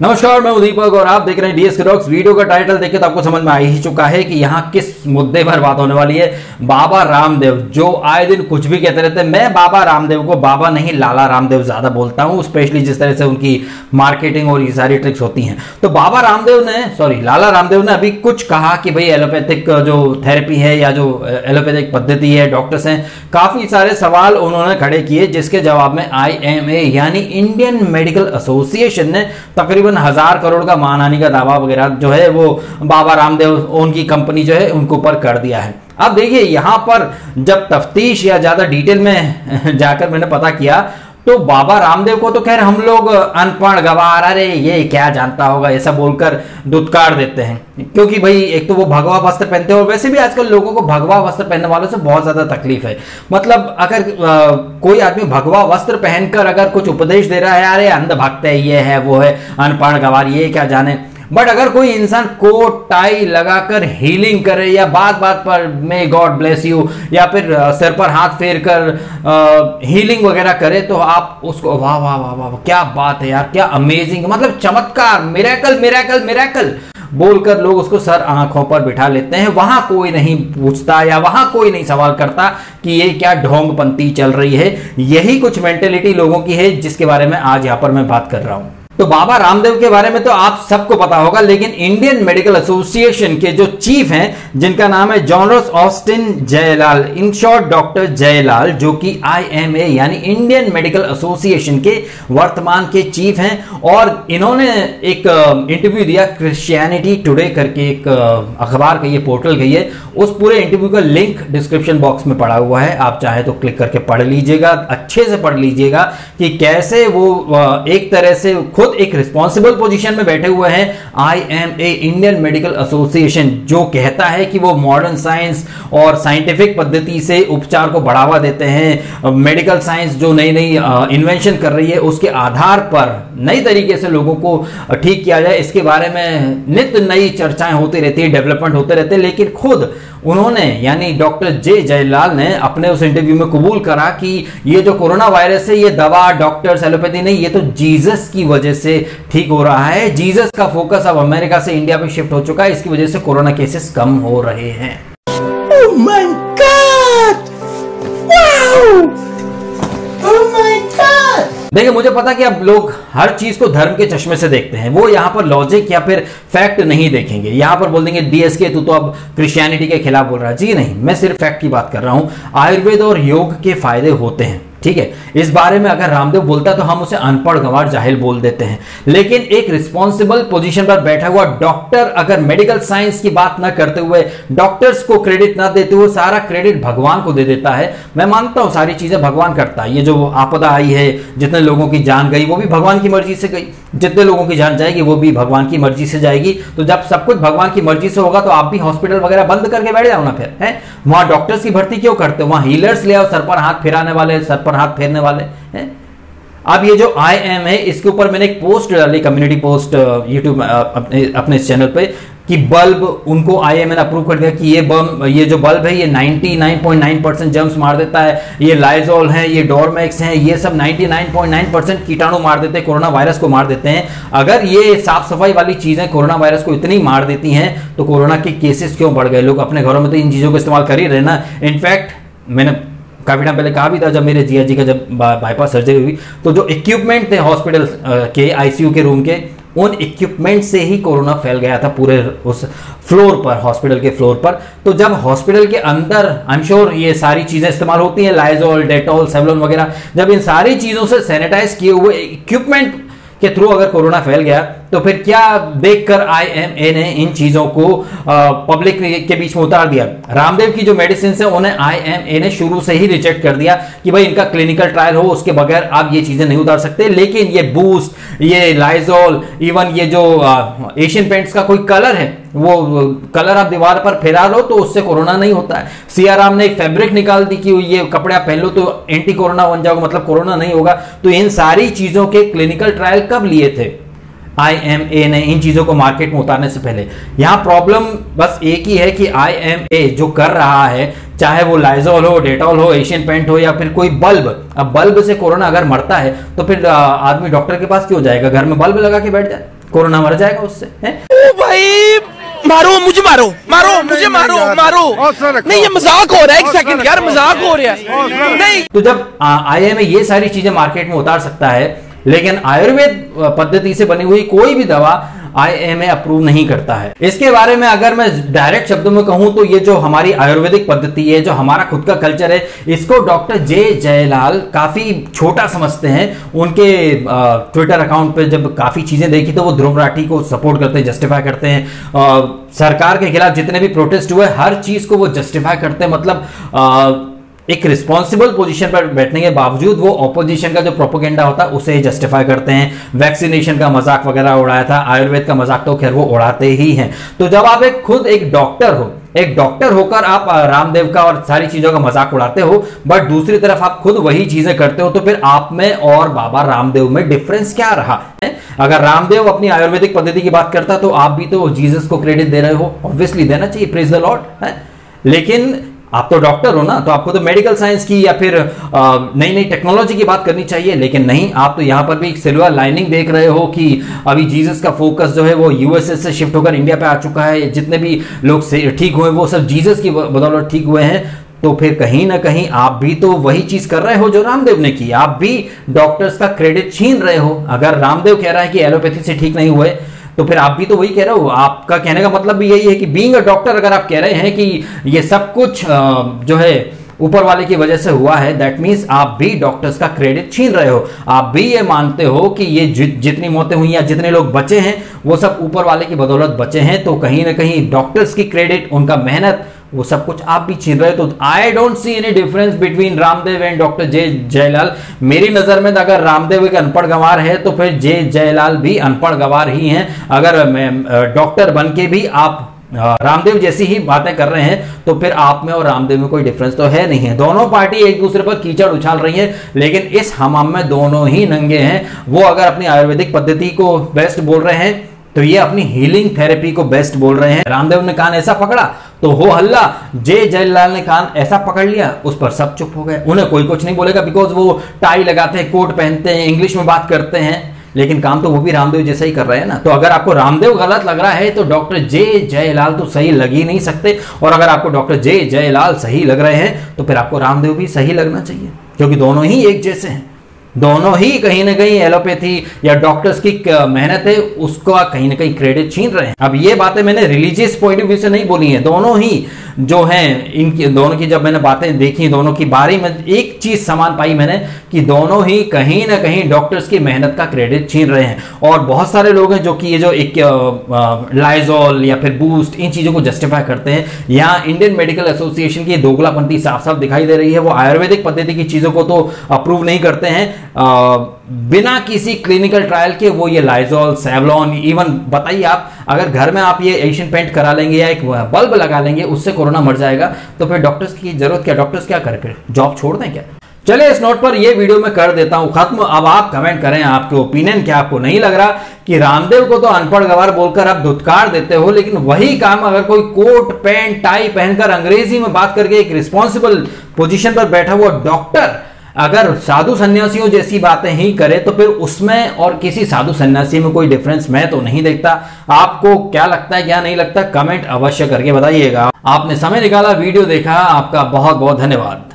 नमस्कार, मैं दीपक और आप देख रहे हैं डीएस रॉक्स वीडियो का टाइटल देख तो आपको समझ में आ ही चुका है कि यहाँ किस मुद्दे पर बात होने वाली है। बाबा रामदेव, जो आए दिन कुछ भी कहते रहते हैं मैं बाबा रामदेव को बाबा नहीं, लाला रामदेव ज़्यादा बोलता हूँ स्पेशली जिस तरह से उनकी मार्केटिंग और ये सारी ट्रिक्स होती हैं। तो बाबा रामदेव ने सॉरी लाला रामदेव ने अभी कुछ कहा कि भाई एलोपैथिक जो थेरेपी है या जो एलोपैथिक पद्धति है डॉक्टर्स हैं, काफ़ी सारे सवाल उन्होंने खड़े किए, जिसके जवाब में आईएमए यानी इंडियन मेडिकल एसोसिएशन ने तकरीबन तकरीबन हज़ार करोड़ का मानहानि का दावा वगैरह जो है वो बाबा रामदेव उनकी कंपनी जो है उनके ऊपर कर दिया है। अब देखिए, यहाँ पर जब तफ्तीश या ज़्यादा डिटेल में जाकर मैंने पता किया तो बाबा रामदेव को तो खैर हम लोग अनपढ़ गवार अरे ये क्या जानता होगा ऐसा बोलकर दुत्कार देते हैं। क्योंकि भाई एक तो वो भगवा वस्त्र पहनते हैं और वैसे भी आजकल लोगों को भगवा वस्त्र पहनने वालों से बहुत ज़्यादा तकलीफ़ है। मतलब अगर आ, कोई आदमी भगवा वस्त्र पहनकर अगर कुछ उपदेश दे रहा है अरे अंध भक्त है ये है वो है अनपढ़ गवार ये क्या जाने। बट अगर कोई इंसान कोट टाई लगाकर हीलिंग करे या बात बात पर मे गॉड ब्लेस यू या फिर सिर पर हाथ फेर कर हीलिंग वगैरह करे तो आप उसको, वाह वाह वाह वाह क्या बात है यार, क्या अमेजिंग मतलब चमत्कार मेरेकल मेरेकल मेरेकल बोलकर लोग उसको सर आँखों पर बिठा लेते हैं। वहाँ कोई नहीं पूछता या वहाँ कोई नहीं सवाल करता कि ये क्या ढोंग पंथी चल रही है। यही कुछ मेंटेलिटी लोगों की है, जिसके बारे में आज यहाँ पर मैं बात कर रहा हूँ। तो बाबा रामदेव के बारे में तो आप सबको पता होगा, लेकिन इंडियन मेडिकल एसोसिएशन के जो चीफ हैं, जिनका नाम है Johnrose Austin Jayalal in short doctor Jayalal जो कि आईएमए यानी इंडियन मेडिकल एसोसिएशन के वर्तमान के चीफ हैं, और इन्होंने एक इंटरव्यू दिया क्रिश्चियनिटी टुडे करके एक अखबार का ये पोर्टल गई है उस पूरे इंटरव्यू का लिंक डिस्क्रिप्शन बॉक्स में पड़ा हुआ है। आप चाहे तो क्लिक करके पढ़ लीजिएगा, अच्छे से पढ़ लीजिएगा कि कैसे वो एक तरह से खुद एक रिस्पॉन्सिबल पोजीशन में बैठे हुए हैं। I M A Indian Medical Association जो कहता है कि वो मॉडर्न साइंस और साइंटिफिक पद्धति से उपचार को बढ़ावा देते हैं। मेडिकल साइंस जो नई नई इन्वेंशन कर रही है, उसके आधार पर नई तरीके से लोगों को ठीक किया जाए। इसके बारे में नित्य नई चर्चाएँ होती रहती है डेवलपमेंट होते रहते हैं, लेकिन खुद उन्होंने, यानी डॉक्टर जे जयलाल ने अपने उस इंटरव्यू में कबूल करा कि ये जो कोरोना वायरस है, ये दवा डॉक्टर्स एलोपैथी नहीं, ये तो जीसस की वजह से ठीक हो रहा है। जीसस का फोकस अब अमेरिका से इंडिया में शिफ्ट हो चुका है, इसकी वजह से कोरोना केसेस कम हो रहे हैं। Oh! देखिए, मुझे पता कि अब लोग हर चीज़ को धर्म के चश्मे से देखते हैं। वो यहाँ पर लॉजिक या फिर फैक्ट नहीं देखेंगे। यहाँ पर बोल देंगे डीएसके तू तो अब क्रिश्चियनिटी के खिलाफ बोल रहा है। जी नहीं, मैं सिर्फ़ फैक्ट की बात कर रहा हूँ। आयुर्वेद और योग के फ़ायदे होते हैं। ठीक है? इस बारे में अगर रामदेव बोलता तो हम उसे अनपढ़ गंवार जाहिल बोल देते हैं। लेकिन एक रिस्पॉन्सिबल पोजीशन पर बैठा हुआ डॉक्टर अगर मेडिकल साइंस की बात ना करते हुए डॉक्टर्स को क्रेडिट ना देते हुए सारा क्रेडिट भगवान को दे देता है, मैं मानता हूँ सारी चीज़ें भगवान करता है। ये जो आपदा आई है, जितने लोगों की जान गई, वो भी भगवान की मर्ज़ी से गई। जितने लोगों की जान जाएगी, वो भी भगवान की मर्ज़ी से जाएगी। तो जब सब कुछ भगवान की मर्ज़ी से होगा तो आप भी हॉस्पिटल वगैरह बंद करके बैठ जाओ ना फिर, है? वहाँ डॉक्टर्स की भर्ती क्यों करते हो? वहाँ हीलर्स ले आओ, सर पर हाथ फेराने वाले, सर पर हाथ फेरने वाले, है? अब ये जो आई एम है इसके ऊपर मैंने एक पोस्ट डाली कम्युनिटी पोस्ट यूट्यूब अपने अपने इस चैनल पे। कि बल्ब उनको आईएमएन अप्रूव कर दिया कि ये बम, ये जो बल्ब है, ये 99.9 परसेंट जम्स मार देता है, ये लाइजोल है, ये डोरमैक्स हैं, ये सब 99.9 परसेंट कीटाणु मार देते हैं, कोरोना वायरस को मार देते हैं। अगर ये साफ़ सफ़ाई वाली चीज़ें कोरोना वायरस को इतनी मार देती हैं तो कोरोना के केसेस क्यों बढ़ गए? लोग अपने घरों में तो इन चीज़ों का इस्तेमाल कर ही रहे ना। इनफैक्ट मैंने काफ़ी टाइम पहले कहा भी था, जब मेरे जिया जी का जब बाईपास सर्जरी हुई तो जो इक्विपमेंट थे हॉस्पिटल के आईसीयू के रूम के उन इक्विपमेंट से ही कोरोना फैल गया था पूरे उस फ्लोर पर हॉस्पिटल के फ्लोर पर। तो जब हॉस्पिटल के अंदर आई एम श्योर ये सारी चीज़ें इस्तेमाल होती हैं लाइजोल डेटोल सेवलोन वगैरह, जब इन सारी चीज़ों से सैनिटाइज किए हुए इक्विपमेंट के थ्रू अगर कोरोना फैल गया तो फिर क्या देखकर आईएमए ने इन चीज़ों को पब्लिक के बीच में उतार दिया? रामदेव की जो मेडिसिन है, उन्हें आईएमए ने शुरू से ही रिजेक्ट कर दिया कि भाई इनका क्लिनिकल ट्रायल हो, उसके बगैर आप ये चीज़ें नहीं उतार सकते। लेकिन ये बूस्ट ये लाइजोल इवन ये जो एशियन पेंट्स का कोई कलर है वो कलर आप दीवार पर फैला लो तो उससे कोरोना नहीं होता है। सीआराम ने एक फैब्रिक निकाल दी कि ये कपड़े आप पहन लो तो एंटी कोरोना बन जाओगे मतलब कोरोना नहीं होगा। तो इन सारी चीज़ों के क्लिनिकल ट्रायल कब लिए थे? आईएमए ने इन चीज़ों को मार्केट में उतारने से पहले। यहाँ प्रॉब्लम बस एक ही है कि आईएमए जो कर रहा है, चाहे वो लाइजोल हो डेटॉल हो एशियन पेंट हो या फिर कोई बल्ब अब बल्ब से कोरोना अगर मरता है तो फिर आदमी डॉक्टर के पास क्यों जाएगा? घर में बल्ब लगा के बैठ जाए, कोरोना मर जाएगा उससे, है? ओ भाई! मारो मुझे मारो मारो मुझे मारो मारो। नहीं ये मज़ाक हो रहा है एक सेकंड यार मज़ाक हो। रहा है। नहीं। तो जब आईएमए ये सारी चीज़ें मार्केट में उतार सकता है लेकिन आयुर्वेद पद्धति से बनी हुई कोई भी दवा आईएमए अप्रूव नहीं करता है। इसके बारे में अगर मैं डायरेक्ट शब्दों में कहूँ तो ये जो हमारी आयुर्वेदिक पद्धति है जो हमारा खुद का कल्चर है इसको डॉक्टर जे जयलाल काफ़ी छोटा समझते हैं। उनके ट्विटर अकाउंट पर जब काफ़ी चीज़ें देखी तो वो ध्रुव राठी को सपोर्ट करते हैं जस्टिफाई करते हैं। सरकार के खिलाफ जितने भी प्रोटेस्ट हुए हर चीज़ को वो जस्टिफाई करते हैं। मतलब अ, एक रिस्पॉन्सिबल पोजीशन पर बैठने के बावजूद वो ऑपोजिशन का जो प्रोपोगेंडा होता है, उसे जस्टिफाई करते हैं। वैक्सीनेशन का मज़ाक वगैरह उड़ाया था, आयुर्वेद का मज़ाक तो खैर वो उड़ाते ही हैं। तो जब आप एक खुद एक डॉक्टर हो, एक डॉक्टर होकर आप रामदेव का और सारी चीज़ों का मज़ाक उड़ाते हो बट दूसरी तरफ़ आप खुद वही चीज़ें करते हो तो फिर आप में और बाबा रामदेव में डिफरेंस क्या रहा, है? अगर रामदेव अपनी आयुर्वेदिक पद्धति की बात करता तो आप भी तो जीसस को क्रेडिट दे रहे हो ऑब्वियसली देना चाहिए प्रेज द लॉर्ड है? लेकिन आप तो डॉक्टर हो ना तो आपको तो मेडिकल साइंस की या फिर नई नई टेक्नोलॉजी की बात करनी चाहिए। लेकिन नहीं, आप तो यहाँ पर भी एक सिल्वर लाइनिंग देख रहे हो कि अभी जीसस का फोकस जो है वो यूएसए से शिफ्ट होकर इंडिया पे आ चुका है। जितने भी लोग ठीक हुए वो सब जीसस की बदौलत ठीक हुए हैं। तो फिर कहीं ना कहीं आप भी तो वही चीज़ कर रहे हो जो रामदेव ने की आप भी डॉक्टर्स का क्रेडिट छीन रहे हो। अगर रामदेव कह रहा है कि एलोपैथी से ठीक नहीं हुए तो फिर आप भी तो वही कह रहे हो। आपका कहने का मतलब भी यही है कि बींग अ डॉक्टर अगर आप कह रहे हैं कि ये सब कुछ जो है ऊपर वाले की वजह से हुआ है दैट मीन्स आप भी डॉक्टर्स का क्रेडिट छीन रहे हो। आप भी ये मानते हो कि ये जि, जितनी मौतें हुई या जितने लोग बचे हैं वो सब ऊपर वाले की बदौलत बचे हैं तो कहीं ना कहीं डॉक्टर्स की क्रेडिट उनका मेहनत वो सब कुछ आप भी छीन रहे तो I don't see any difference between Ramdev and doctor Jai Jayalal मेरी नज़र में अगर रामदेव एक अनपढ़ गंवार है तो फिर जय जयलाल भी अनपढ़ गंवार ही हैं। अगर डॉक्टर बन के भी आप रामदेव जैसी ही बातें कर रहे हैं तो फिर आप में और रामदेव में कोई डिफरेंस तो है नहीं है। दोनों पार्टी एक दूसरे पर कीचड़ उछाल रही है, लेकिन इस हमाम में दोनों ही नंगे हैं। वो अगर अपनी आयुर्वेदिक पद्धति को बेस्ट बोल रहे हैं तो ये अपनी हीलिंग थेरेपी को बेस्ट बोल रहे हैं। रामदेव ने कान ऐसा पकड़ा तो हो हल्ला। जय जयलाल ने कान ऐसा पकड़ लिया, उस पर सब चुप हो गए। उन्हें कोई कुछ नहीं बोलेगा बिकॉज़ वो टाई लगाते हैं कोट पहनते हैं इंग्लिश में बात करते हैं। लेकिन काम तो वो भी रामदेव जैसा ही कर रहे हैं ना। तो अगर आपको रामदेव गलत लग रहा है तो डॉक्टर जे जयलाल तो सही लग ही नहीं सकते। और अगर आपको डॉक्टर जे जयलाल सही लग रहे हैं तो फिर आपको रामदेव भी सही लगना चाहिए, क्योंकि दोनों ही एक जैसे हैं। दोनों ही कहीं ना कहीं एलोपैथी या डॉक्टर्स की मेहनत है, उसका कहीं ना कहीं क्रेडिट छीन रहे हैं। अब ये बातें मैंने रिलीजियस पॉइंट ऑफ़ व्यू से नहीं बोली है, दोनों ही जो हैं, इनकी, दोनों की जब मैंने बातें देखी, दोनों की बारी में एक चीज़ समान पाई मैंने कि दोनों ही कहीं ना कहीं डॉक्टर्स की मेहनत का क्रेडिट छीन रहे हैं। और बहुत सारे लोग हैं जो कि ये जो एक लाइजोल या फिर बूस्ट इन चीज़ों को जस्टिफाई करते हैं। यहाँ इंडियन मेडिकल एसोसिएशन की दोगलापंथी साफ़ साफ़ दिखाई दे रही है। वो आयुर्वेदिक पद्धति की चीज़ों को तो अप्रूव नहीं करते हैं। बिना किसी क्लिनिकल ट्रायल के वो ये लाइजोल सेवलॉन इवन बताइए आप, अगर घर में आप ये एशियन पेंट करा लेंगे या एक बल्ब लगा लेंगे, उससे कोरोना मर जाएगा तो फिर डॉक्टर्स की ज़रूरत क्या? डॉक्टर्स क्या करके जॉब छोड़ दें क्या? चलिए इस नोट पर ये वीडियो मैं कर देता हूँ, खत्म। अब आप कमेंट करें आपके ओपिनियन क्या आपको नहीं लग रहा कि रामदेव को तो अनपढ़ गवार बोलकर आप धुतकार देते हो, लेकिन वही काम अगर कोई कोट पैंट टाई पहनकर अंग्रेज़ी में बात करके एक रिस्पॉन्सिबल पोजीशन पर बैठा हुआ डॉक्टर अगर साधु सन्यासियों जैसी बातें ही करे तो फिर उसमें और किसी साधु सन्यासी में कोई डिफरेंस मैं तो नहीं देखता। आपको क्या लगता है, क्या नहीं लगता कमेंट अवश्य करके बताइएगा। आपने समय निकाला, वीडियो देखा, आपका बहुत बहुत धन्यवाद।